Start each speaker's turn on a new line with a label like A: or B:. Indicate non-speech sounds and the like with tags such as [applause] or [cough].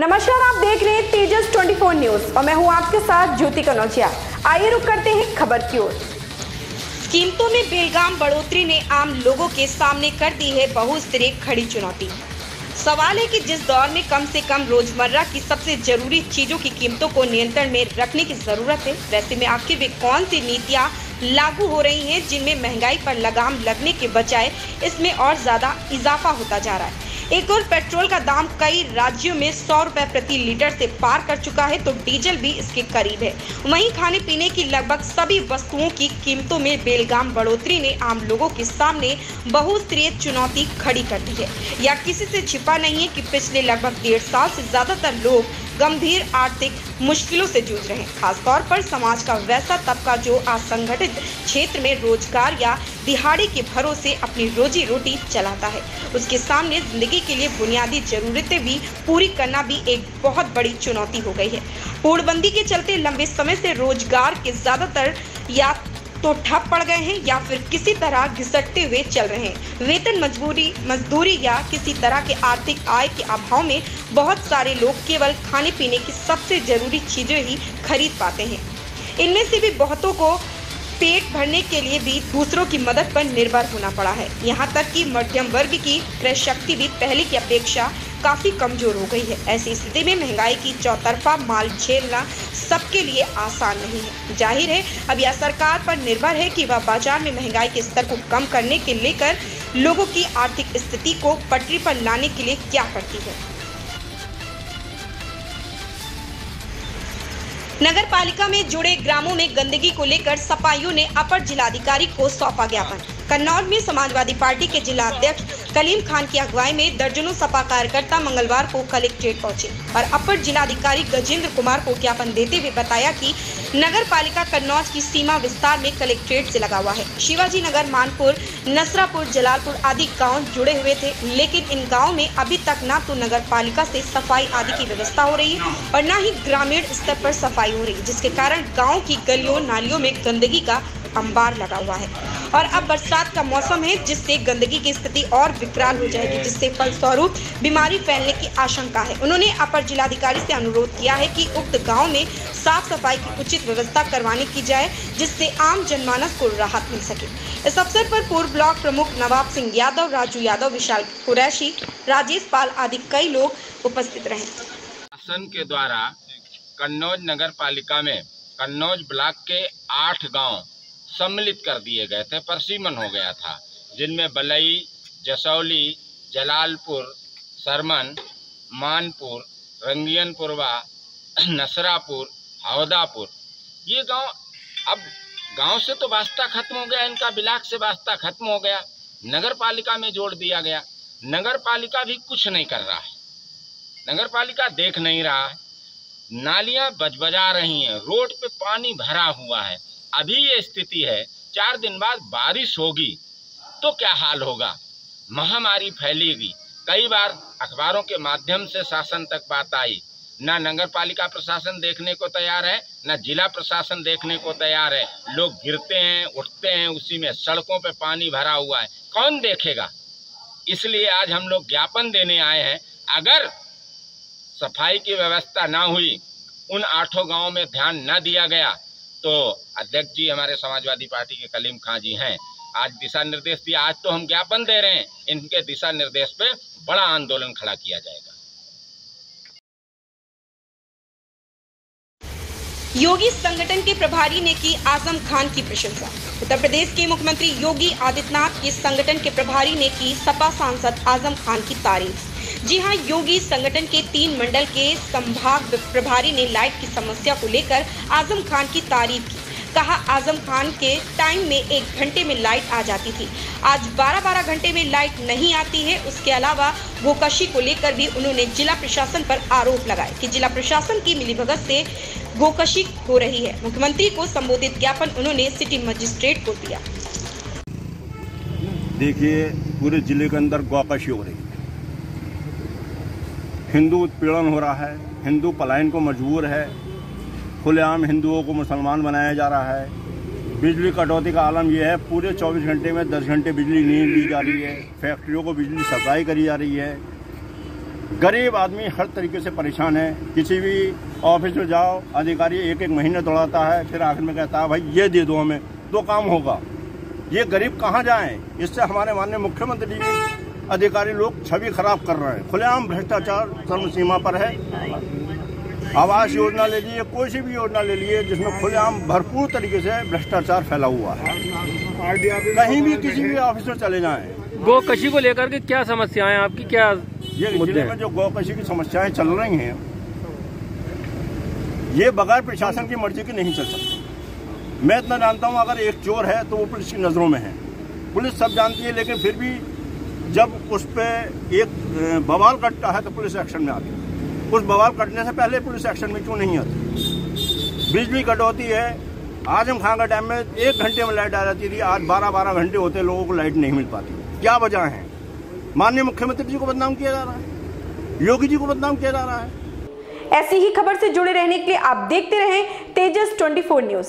A: नमस्कार, आप देख रहे हैं तेजस 24 न्यूज़ और मैं हूँ आपके साथ ज्योति कनौजिया। आइए रुक करते हैं खबर की ओर। कीमतों में बेलगाम बढ़ोतरी ने आम लोगों के सामने कर दी है बहुस्तरीय खड़ी चुनौती। सवाल है कि जिस दौर में कम से कम रोज़मर्रा की सबसे ज़रूरी चीज़ों की कीमतों को नियंत्रण में रखने की ज़रूरत है, वैसे में आखिर वे कौन सी नीतियाँ लागू हो रही हैं जिनमें महँगाई पर लगाम लगने के बजाय इसमें और ज़्यादा इजाफा होता जा रहा है? एक और पेट्रोल का दाम कई राज्यों में सौ रुपए प्रति लीटर से पार कर चुका है तो डीजल भी इसके करीब है। वहीं खाने पीने की लगभग सभी वस्तुओं की कीमतों में बेलगाम बढ़ोतरी ने आम लोगों के सामने बहुस्तरीय चुनौती खड़ी कर दी है। या किसी से छिपा नहीं है कि पिछले लगभग डेढ़ साल से ज़्यादातर लोग गंभीर आर्थिक मुश्किलों से जूझ रहे हैं। खासतौर पर समाज का वैसा तबका जो असंगठित क्षेत्र में रोज़गार या दिहाड़ी के भरोसे अपनी रोजी रोटी चलाता है। उसके सामने ज़िंदगी के लिए बुनियादी जरूरतें भी पूरी करना भी एक बहुत बड़ी चुनौती हो गई है। पूर्णबंदी के चलते लंबे समय से रोज़गार के ज़्यादातर या तो ठप पड़ गए हैं या फिर किसी तरह घिसटते हुए चल रहे हैं। वेतन मजबूरी, मजदूरी या किसी तरह के आर्थिक आय के अभाव में बहुत सारे लोग केवल खाने पीने की सबसे ज़रूरी चीज़ें ही खरीद पाते हैं। इनमें से भी बहुतों को पेट भरने के लिए भी दूसरों की मदद पर निर्भर होना पड़ा है। यहाँ तक कि मध्यम वर्ग की क्रय शक्ति भी पहले की अपेक्षा काफ़ी कमज़ोर हो गई है। ऐसी स्थिति में महँगाई की चौतरफा माल झेलना सबके लिए आसान नहीं है। ज़ाहिर है, अब यह सरकार पर निर्भर है कि वह बाज़ार में महँगाई के स्तर को कम करने के लेकर लोगों की आर्थिक स्थिति को पटरी पर लाने के लिए क्या करती है। नगर पालिका में जुड़े ग्रामों में गंदगी को लेकर सपाइयों ने अपर जिलाधिकारी को सौंपा ज्ञापन। कन्नौज में समाजवादी पार्टी के जिला अध्यक्ष कलीम खान की अगुवाई में दर्जनों सपा कार्यकर्ता मंगलवार को कलेक्ट्रेट पहुँचे और अपर जिलाधिकारी गजेंद्र कुमार को ज्ञापन देते हुए बताया कि नगर पालिका कन्नौज की सीमा विस्तार में कलेक्ट्रेट से लगा हुआ है। शिवाजी नगर, मानपुर, नसरापुर, जलालपुर आदि गाँव जुड़े हुए थे, लेकिन इन गाँव में अभी तक न तो नगर पालिका से सफ़ाई आदि की व्यवस्था हो रही है और न ही ग्रामीण स्तर पर सफ़ाई हो रही है, जिसके कारण गाँव की गलियों, नालियों में गंदगी का अंबार लगा हुआ है। और अब बरसात का मौसम है जिससे गंदगी की स्थिति और विकराल हो जाएगी जिससे फलस्वरूप बीमारी फैलने की आशंका है। उन्होंने अपर जिलाधिकारी से अनुरोध किया है कि उक्त गाँव में साफ़ सफ़ाई की उचित व्यवस्था करवाने की जाए जिससे आम जनमानस को राहत मिल सके। इस अवसर पर पूर्व ब्लॉक प्रमुख नवाब सिंह यादव राजू यादव विशाल कुरैशी राजेश पाल आदि कई लोग उपस्थित रहे।
B: शासन के द्वारा कन्नौज नगर पालिका में कन्नौज ब्लॉक के आठ गाँव सम्मिलित कर दिए गए थे, परसीमन हो गया था, जिनमें बलई, जसौली, जलालपुर, सरमन, मानपुर, रंगियनपुरवा, [clears throat] नसरापुर, हवदापुर। ये गाँव, अब गाँव से तो वास्ता खत्म हो गया, इनका बिलाक से वास्ता खत्म हो गया नगर पालिका में जोड़ दिया गया। नगर पालिका भी कुछ नहीं कर रहा है। नगर पालिका देख नहीं रहा है। नालियाँ बजबजा रही हैं, रोड पे पानी भरा हुआ है। अभी ये स्थिति है, चार दिन बाद बारिश होगी तो क्या हाल होगा? महामारी फैलेगी। कई बार अखबारों के माध्यम से शासन तक बात आई। न नगर पालिका प्रशासन देखने को तैयार है, न जिला प्रशासन देखने को तैयार है। लोग गिरते हैं, उठते हैं, उसी में सड़कों पे पानी भरा हुआ है। कौन देखेगा? इसलिए आज हम लोग ज्ञापन देने आए हैं, अगर सफ़ाई की व्यवस्था ना हुई, उन आठों गाँवों में ध्यान न दिया गया तो अध्यक्ष जी, हमारे समाजवादी पार्टी के कलीम खां जी हैं। आज दिशा निर्देश दिया आज तो हम ज्ञापन दे रहे हैं। इनके दिशा निर्देश पे बड़ा आंदोलन खड़ा किया जाएगा।
A: योगी संगठन के प्रभारी ने की आज़म खान की प्रशंसा। उत्तर प्रदेश के मुख्यमंत्री योगी आदित्यनाथ के संगठन के प्रभारी ने की सपा सांसद आज़म खान की तारीफ़। जी हाँ योगी संगठन के तीन मंडल के संभाग प्रभारी ने लाइट की समस्या को लेकर आज़म खान की तारीफ़ की। कहा, आज़म खान के टाइम में एक घंटे में लाइट आ जाती थी। आज 12-12 घंटे में लाइट नहीं आती है। उसके अलावा गोकशी को लेकर भी उन्होंने जिला प्रशासन पर आरोप लगाए कि जिला प्रशासन की मिलीभगत से गोकशी हो रही है। मुख्यमंत्री को संबोधित ज्ञापन उन्होंने सिटी मजिस्ट्रेट को दिया।
C: देखिए, पूरे ज़िले के अंदर गोकशी हो रही हिंदू उत्पीड़न हो रहा है, हिंदू पलायन को मजबूर है, खुलेआम हिंदुओं को मुसलमान बनाया जा रहा है। बिजली कटौती का आलम यह है, पूरे 24 घंटे में 10 घंटे बिजली नहीं ली जा रही है, फैक्ट्रियों को बिजली सप्लाई करी जा रही है। गरीब आदमी हर तरीके से परेशान है, किसी भी ऑफ़िस में जाओ, अधिकारी एक एक महीने दौड़ाता है, फिर आखिर में कहता है, भाई, ये दे दो हमें तो काम होगा। ये गरीब कहाँ जाएँ? इससे हमारे माननीय मुख्यमंत्री जी अधिकारी लोग छवि खराब कर रहे हैं। खुलेआम भ्रष्टाचार चरम सीमा पर है। आवास योजना ले लीजिए कोई सी भी योजना ले लीजिए जिसमें खुलेआम भरपूर तरीके से भ्रष्टाचार फैला हुआ है। कहीं भी किसी भी ऑफ़िस में चले जाए।
D: गोकशी को लेकर के क्या समस्याएँ आपकी क्या
C: ये
D: मुद्दे
C: ज़िले में जो गौकशी की समस्याएँ चल रही हैं ये बगैर प्रशासन की मर्ज़ी की नहीं चल सकती। मैं इतना जानता हूँ अगर एक चोर है तो वो पुलिस की नज़रों में है। पुलिस सब जानती है लेकिन फिर भी जब उस पर एक बवाल कटता है तो पुलिस एक्शन में आती है। उस बवाल कटने से पहले पुलिस एक्शन में क्यों नहीं आती? बिजली कटौती है, आज़म खां का डैम में एक घंटे में लाइट आ जाती थी, आज बारह बारह घंटे होते लोगों को लाइट नहीं मिल पाती। क्या वजह है? माननीय मुख्यमंत्री जी को बदनाम किया जा रहा है? योगी जी को बदनाम किया जा रहा है?
A: ऐसी ही खबर से जुड़े रहने के लिए आप देखते रहें तेजस 24 न्यूज़।